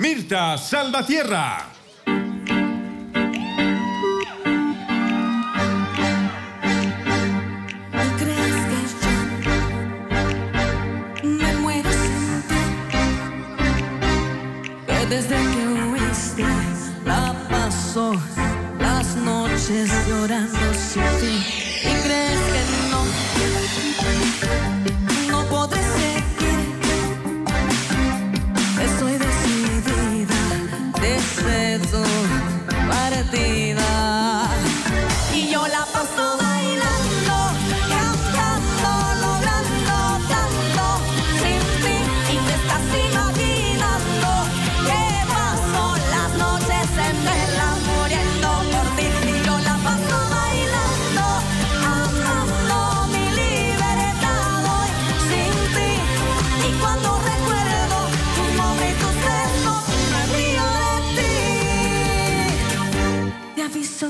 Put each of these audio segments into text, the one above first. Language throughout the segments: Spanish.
Mirta Salvatierra. Desde que huiste la paso las noches llorando sin ti.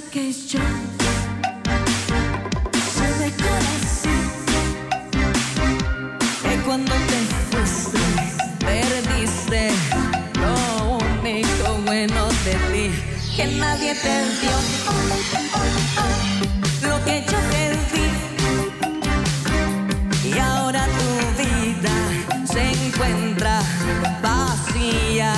Que yo. Soy de corazón que cuando te fuiste perdiste lo único bueno de ti. Que nadie te dio lo que yo perdí y ahora tu vida se encuentra vacía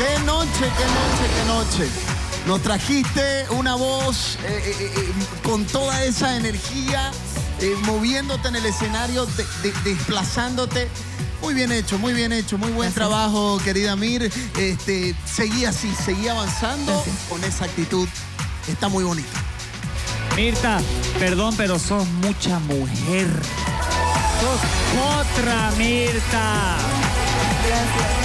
qué noche, qué noche, qué noche. Nos trajiste una voz eh, eh, eh, con toda esa energía, moviéndote en el escenario, de- de- desplazándote. Muy bien hecho, muy bien hecho, muy buen trabajo, querida Mir. Este, seguí así, seguí avanzando con esa actitud. Está muy bonito. Mirta, perdón, pero sos mucha mujer. Sos otra Mirta.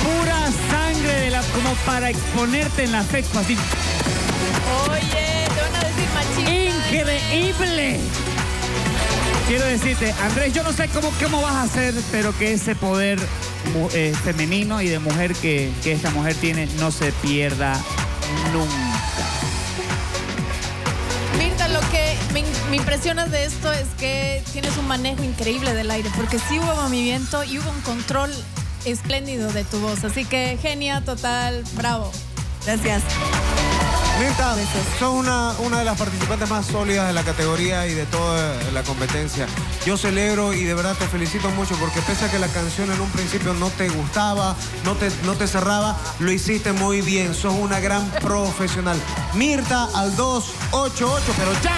Pura sangre de la, como para exponerte en la así. Oye, te van a decir machista. ¡Increíble! Quiero decirte, Andrés, yo no sé cómo, cómo vas a hacer, pero que ese poder eh, femenino y de mujer que, que esta mujer tiene no se pierda nunca. Mirta, lo que me, me impresiona de esto es que tienes un manejo increíble del aire, porque sí hubo movimiento y hubo un control espléndido de tu voz. Así que genia total, bravo. Gracias. Mirta, son una, una de las participantes más sólidas de la categoría y de toda la competencia. Yo celebro y de verdad te felicito mucho porque pese a que la canción en un principio no te gustaba, no te, no te cerraba, lo hiciste muy bien. Sos una gran profesional. Mirta al 288, pero ya.